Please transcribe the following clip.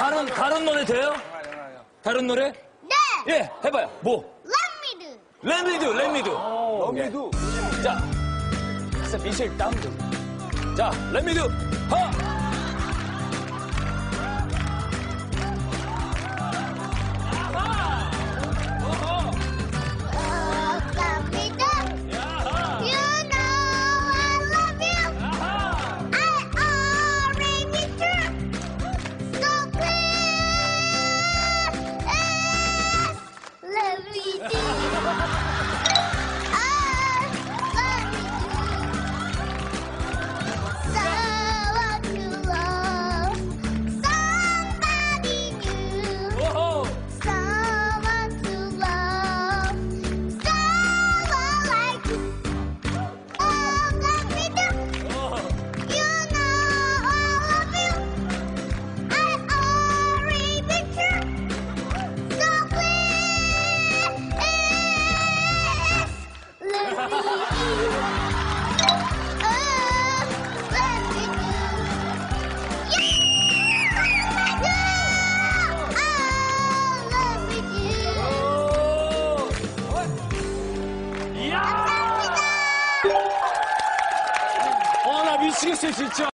다른, 다른 노래 돼요? 다른 노래? 네! 예, 해봐요. 뭐? 람미드! 렛미드, 렛미드. 러미도. 자, 자, 미셸 다운드. 자, 렛미드. 하! 谢谢，谢谢。